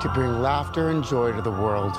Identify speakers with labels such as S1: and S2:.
S1: to bring laughter and joy to the world.